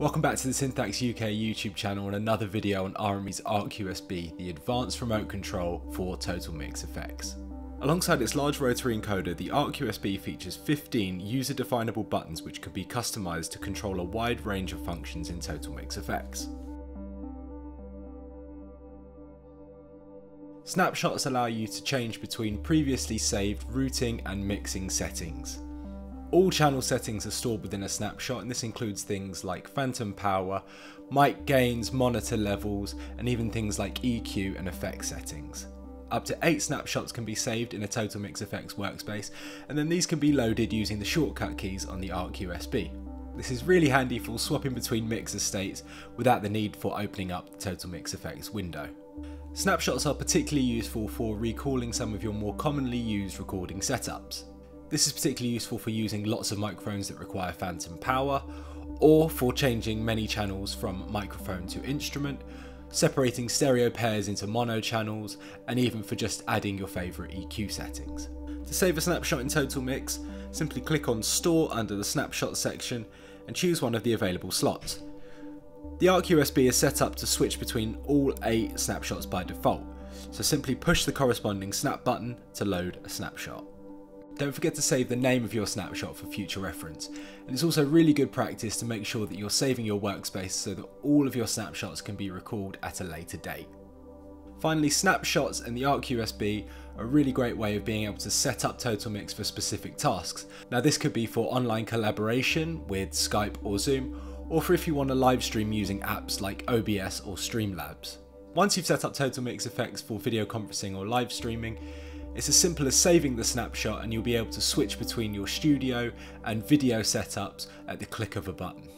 Welcome back to the Synthax UK YouTube channel and another video on RME's Arc USB, the advanced remote control for TotalMix FX. Alongside its large rotary encoder, the Arc USB features 15 user-definable buttons which can be customised to control a wide range of functions in TotalMix FX. Snapshots allow you to change between previously saved routing and mixing settings. All channel settings are stored within a snapshot and this includes things like phantom power, mic gains, monitor levels, and even things like EQ and effect settings. Up to 8 snapshots can be saved in a TotalMix FX workspace, and then these can be loaded using the shortcut keys on the Arc USB. This is really handy for swapping between mixer states without the need for opening up the TotalMix FX window. Snapshots are particularly useful for recalling some of your more commonly used recording setups. This is particularly useful for using lots of microphones that require phantom power, or for changing many channels from microphone to instrument, separating stereo pairs into mono channels, and even for just adding your favourite EQ settings. To save a snapshot in Total Mix, simply click on Store under the Snapshot section and choose one of the available slots. The Arc USB is set up to switch between all 8 snapshots by default, so simply push the corresponding snap button to load a snapshot. Don't forget to save the name of your snapshot for future reference. And it's also really good practice to make sure that you're saving your workspace so that all of your snapshots can be recalled at a later date. Finally, snapshots and the Arc USB are a really great way of being able to set up Total Mix for specific tasks. Now this could be for online collaboration with Skype or Zoom, or for if you want to live stream using apps like OBS or Streamlabs. Once you've set up TotalMix FX for video conferencing or live streaming, it's as simple as saving the snapshot and you'll be able to switch between your studio and video setups at the click of a button.